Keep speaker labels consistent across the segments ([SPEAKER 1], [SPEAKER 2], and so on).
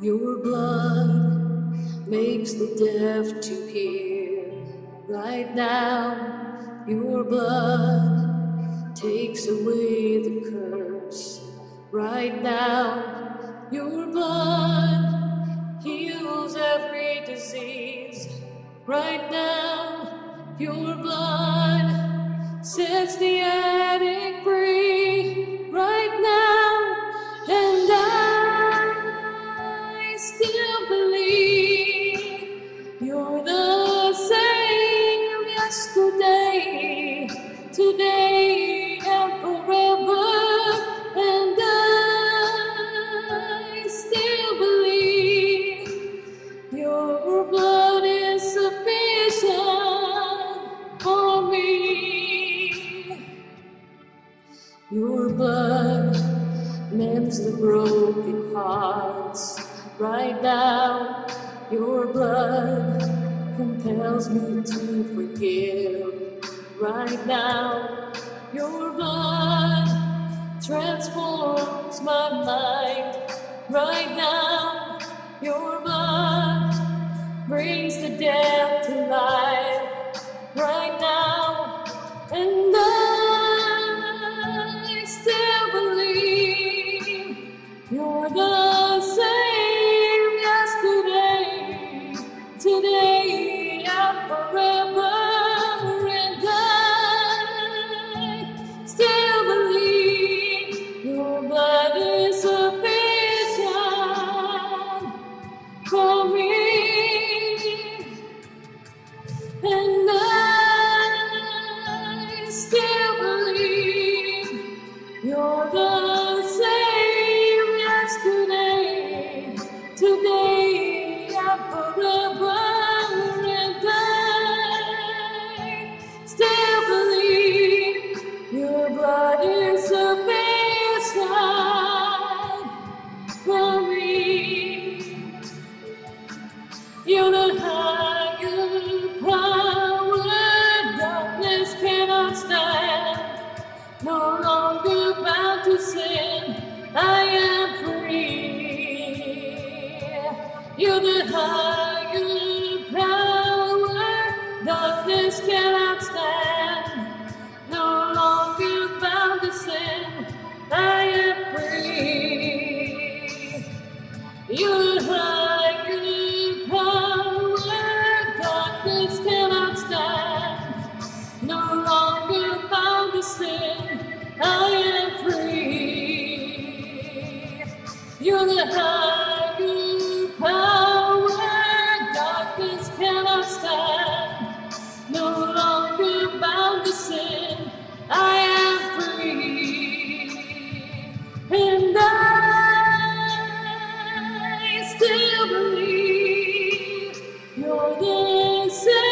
[SPEAKER 1] Your blood makes the deaf to hear. Right now, your blood takes away the curse. Right now, your blood heals every disease. Right now, your blood sets the addict your blood is sufficient for me. Your blood mends the broken hearts. Right now, your blood compels me to forgive. Right now, your blood transforms my mind. Right now, No longer bound to sin, I am free. You're the higher power, darkness cannot stand. No longer bound to sin, I am free. You're still believe you're the same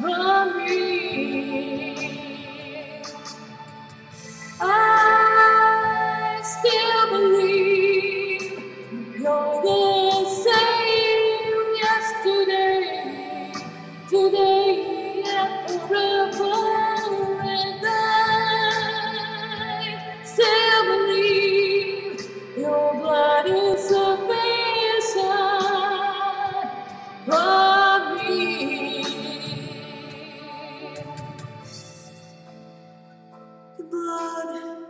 [SPEAKER 1] for me. I still believe you're the same yesterday, today, and forever. Blood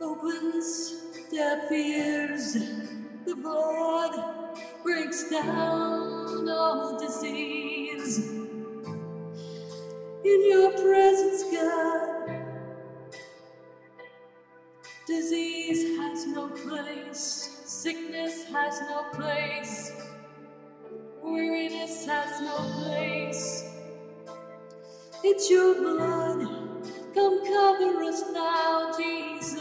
[SPEAKER 1] opens deaf ears. The blood breaks down all disease. In your presence, God, disease has no place. Sickness has no place, weariness has no place. It's your blood, come cover us now, Jesus.